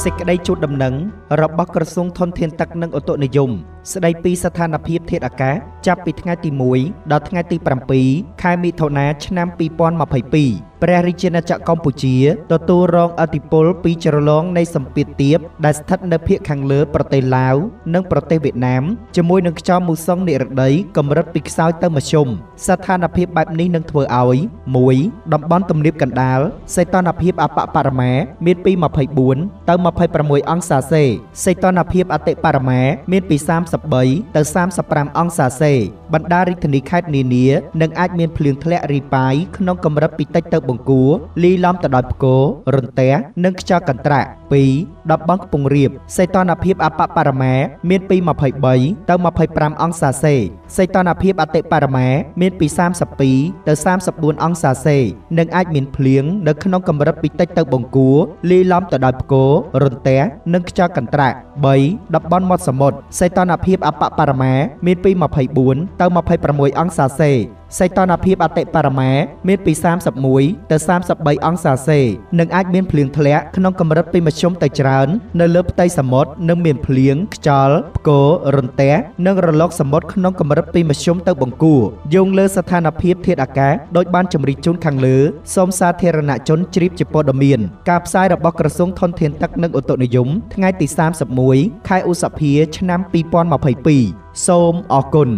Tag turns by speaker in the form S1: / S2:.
S1: សេចក្តីជូនដំណឹងរបស់ក្រសួងធនធានទឹកនិងឧតុនិយមស្តីពីស្ថានភាពធាតុអាកាសចាប់ពីថ្ងៃទី1ដល់ថ្ងៃទី7ខែមិថុនាឆ្នាំ2022ព្រះរាជាណាចក្រកម្ពុជាទទួលរងឥទ្ធិពលពីជ្រលងនៃសម្ពាធទាបដែលស្ថិតនៅភាគខាងលើប្រទេសឡាវនិងប្រទេសវៀតណាមជាមួយនឹងខ្យល់មូសុងនិរដីកម្រិតពីខ្សោយទៅមធ្យមស្ថានភាពបែបនេះនឹងធ្វើឲ្យ 1. តំបន់ទំនាបកណ្ដាលសីតុណ្ហភាពអបបរមាមានពី24ទៅ26អង្សាសេសីតុណ្ហភាពអតិបរមាមានពី33ទៅ35អង្សាសេ បណ្ដារាជធានីខេត្តនានានឹងអាចមានភ្លៀងធ្លាក់រីប៉ាយក្នុងកម្រិតពីតិចទៅបង្គួរលីឡំទៅដោយផ្គររន្ទះនិងខ្យល់កន្ត្រាក់2តំបន់ខ្ពង់រាបសីតុណ្ហភាពអបបរមាមានពី23ទៅ25អង្សាសេសីតុណ្ហភាពអតិបរមាមានពី32ទៅ34អង្សាសេនិងអាចមានភ្លៀងនៅក្នុងកម្រិតពីតិចទៅបង្គួរលីឡំទៅដោយផ្គររន្ទះនិងខ្យល់កន្ត្រាក់3តំបន់មាត់សមុទ្រសីតុណ្ហភាពអបបរមា មានពី24ទៅ26អង្សាសេ សីតុណ្ហភាពអតិបរមាមានពី31ទៅ33អង្សាសេនិងអាចមានភ្លៀងធ្លាក់ក្នុងកម្រិតពីមធ្យមទៅច្រើននៅលើផ្ទៃសមុទ្រនិងមានភ្លៀងខ្យល់ផ្គររន្ទះនិងរលកសមុទ្រក្នុងកម្រិតពីមធ្យមទៅបង្គួរយោងលើស្ថានភាពធាតុអាកាសដោយបានជម្រាបជូនខាងលើសូមសាធារណជនជ្រាបជាព័ត៌មានការផ្សាយរបស់ក្រសួងធនធានទឹកនិងឧតុនិយមថ្ងៃទី31ខែឧសភា ឆ្នាំ2022សូមអរគុណ